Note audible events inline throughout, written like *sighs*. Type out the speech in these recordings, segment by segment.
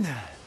Yeah. *sighs* *sighs*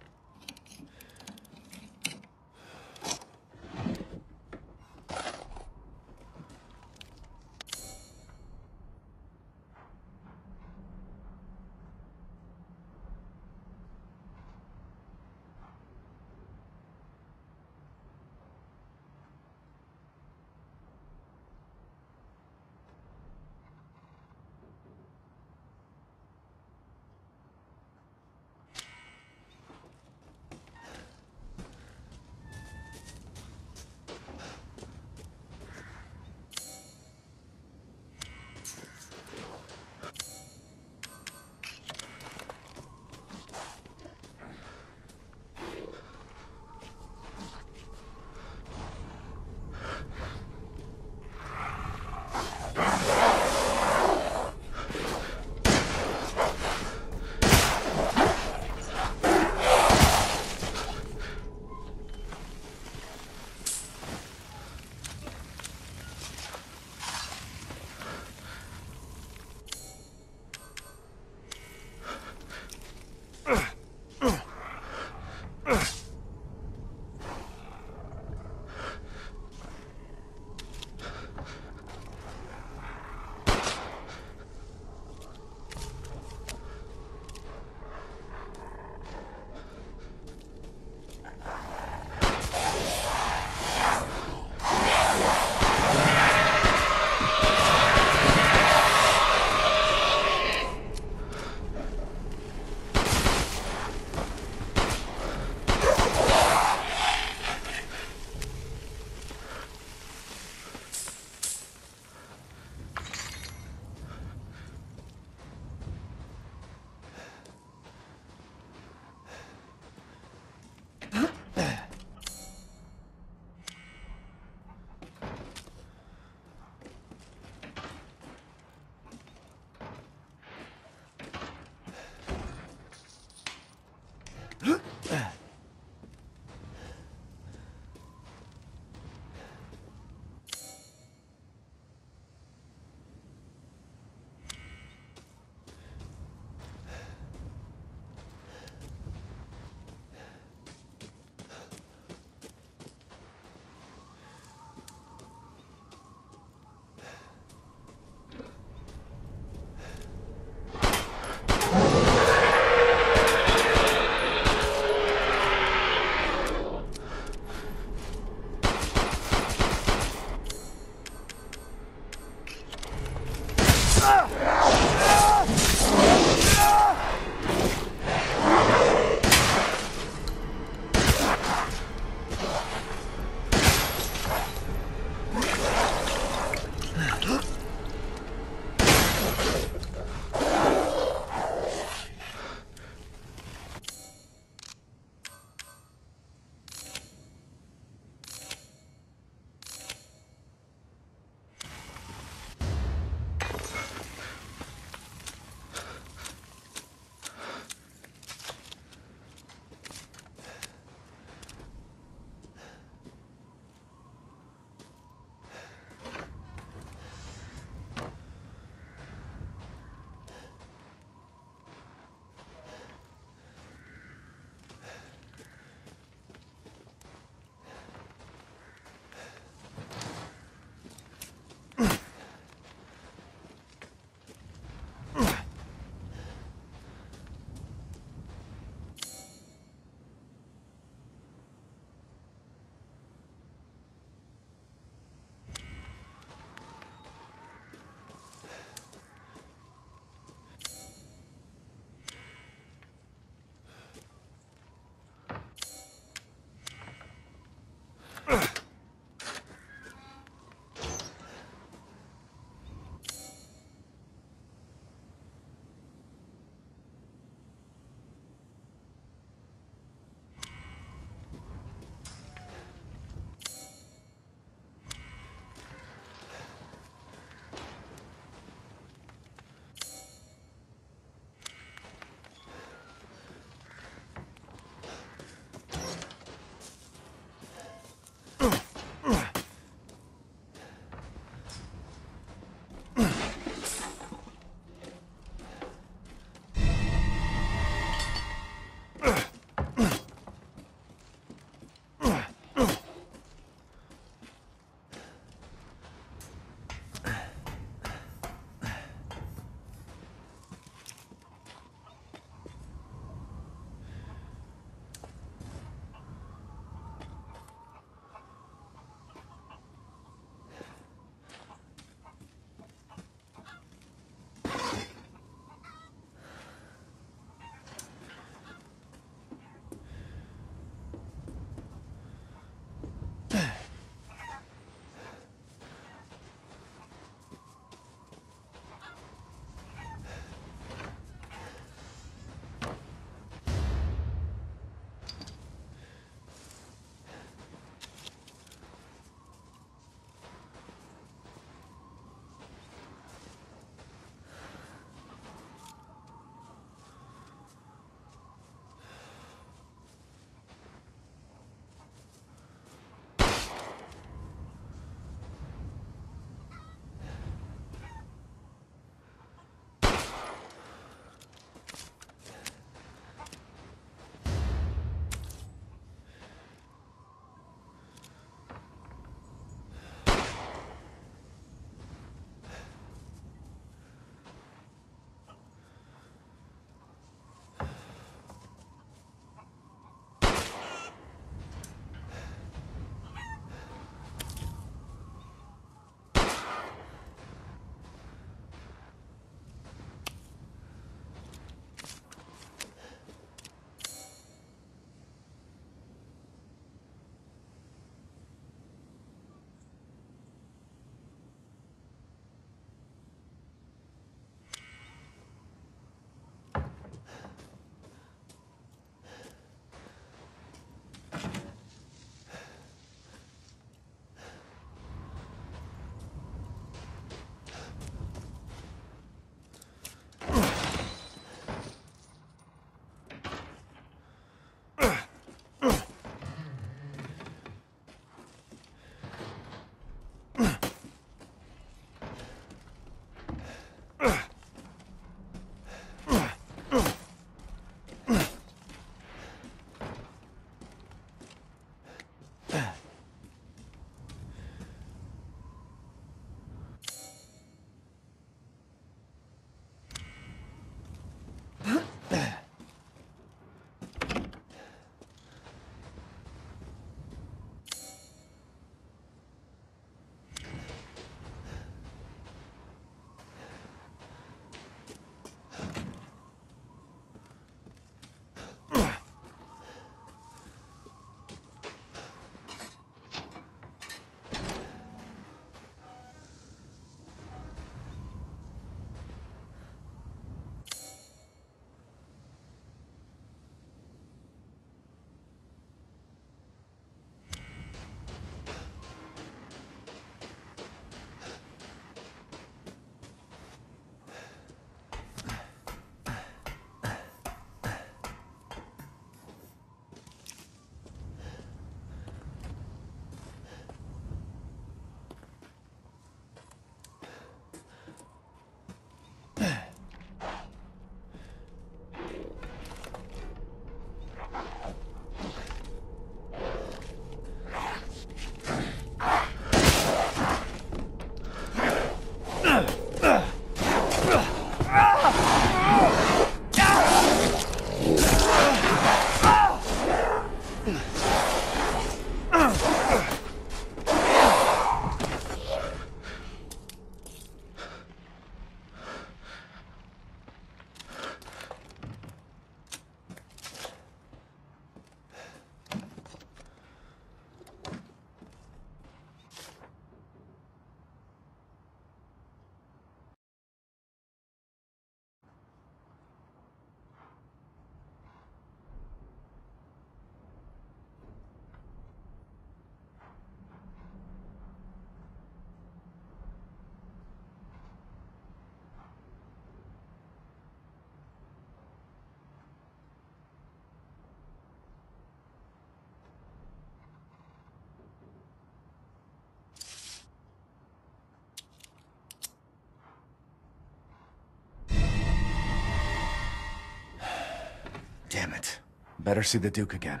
Better see the Duke again.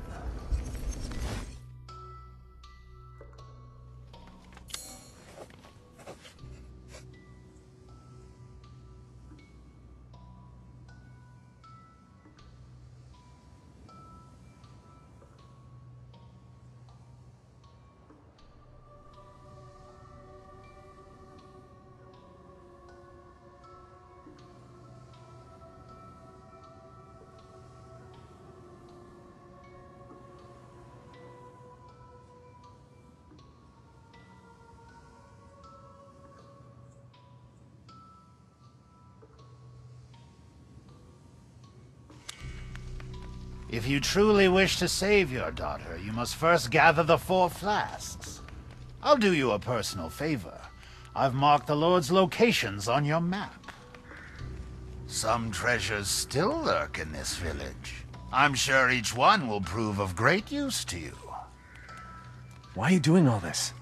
You truly wish to save your daughter, you must first gather the four flasks. I'll do you a personal favor. I've marked the Lord's locations on your map. Some treasures still lurk in this village. I'm sure each one will prove of great use to you. Why are you doing all this?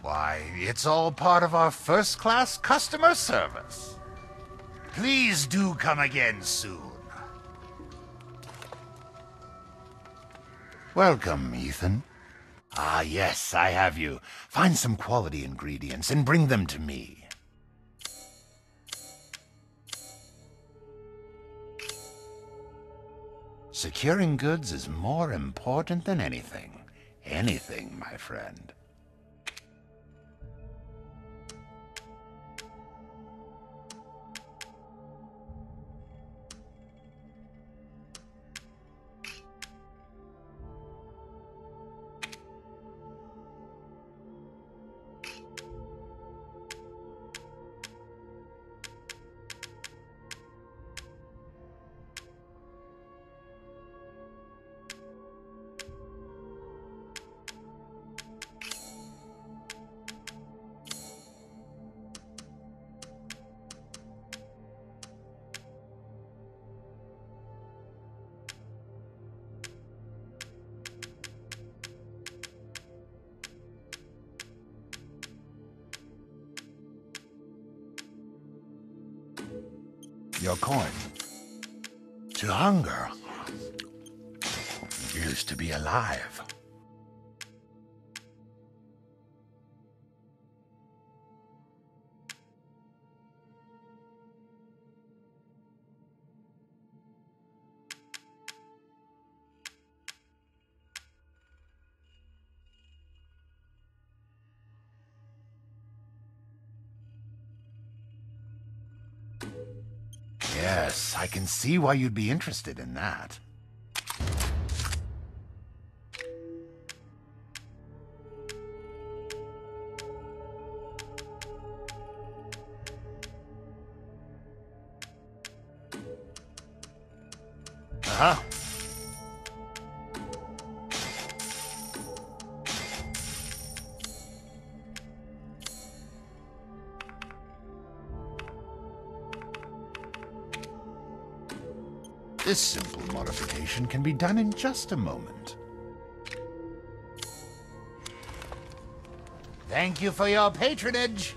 Why, it's all part of our first-class customer service. Please do come again soon. Welcome, Ethan. Ah, yes, I have you. Find some quality ingredients and bring them to me. Securing goods is more important than anything. Anything, my friend. Your coin. To hunger is to be alive. I can see why you'd be interested in that. Uh-huh. This simple modification can be done in just a moment. Thank you for your patronage.